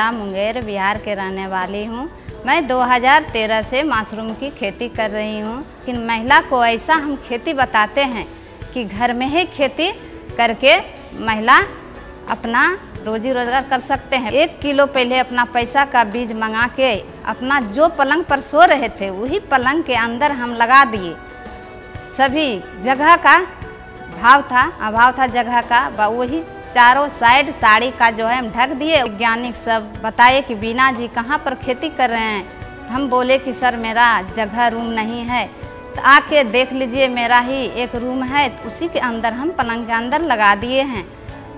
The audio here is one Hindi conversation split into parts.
मुंगेर बिहार के रहने वाली हूँ। मैं 2013 से मशरूम की खेती कर रही हूँ। लेकिन महिला को ऐसा हम खेती बताते हैं कि घर में ही खेती करके महिला अपना रोजी रोज़गार कर सकते हैं। एक किलो पहले अपना पैसा का बीज मंगा के अपना जो पलंग पर सो रहे थे, वही पलंग के अंदर हम लगा दिए। सभी जगह का भाव था, अभाव था जगह का वही चारों साइड साड़ी का जो है, हम ढक दिए। वैज्ञानिक सब बताए कि बीना जी, कहाँ पर खेती कर रहे हैं? हम बोले कि, सर, मेरा जगह रूम नहीं है। तो आके देख लीजिए, मेरा ही एक रूम है तो उसी के अंदर हम पलंग के अंदर लगा दिए हैं।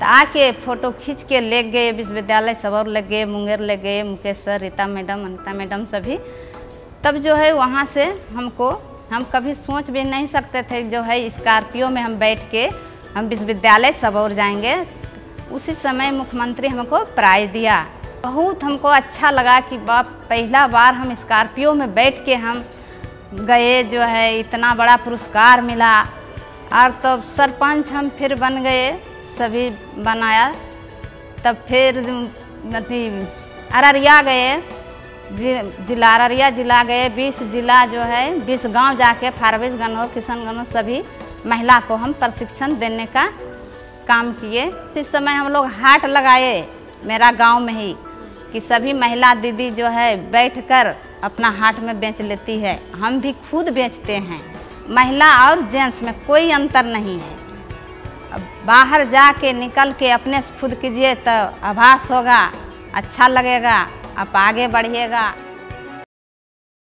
तो आके फ़ोटो खींच के ले गए, विश्वविद्यालय सबौर ले गए, मुंगेर ले गए, Mukesh sir, Rita madam, Anita madam सभी। तब जो है, वहाँ से हमको, हम कभी सोच भी नहीं सकते थे, जो है, स्कॉर्पियो में हम बैठ के हम विश्वविद्यालय सबौर जाएँगे। उसी समय मुख्यमंत्री हमको प्राइज दिया। बहुत हमको अच्छा लगा कि बाप पहला बार हम स्कॉर्पियो में बैठ के हम गए जो है इतना बड़ा पुरस्कार मिला। और तब तो सरपंच हम फिर बन गए सभी बनाया। तब फिर अररिया गए जि, जिला अररिया जिला गए बीस जिला जो है बीस गाँव जाके फारबिस गनो किशनगंज सभी महिला को हम प्रशिक्षण देने का काम किए। इस समय हम लोग हाट लगाए मेरा गाँव में ही कि सभी महिला दीदी जो है बैठकर अपना हाट में बेच लेती है। हम भी खुद बेचते हैं। महिला और जेंट्स में कोई अंतर नहीं है। बाहर जाके निकल के अपने से खुद कीजिए तो आभास होगा अच्छा लगेगा, आप आगे बढ़िएगा।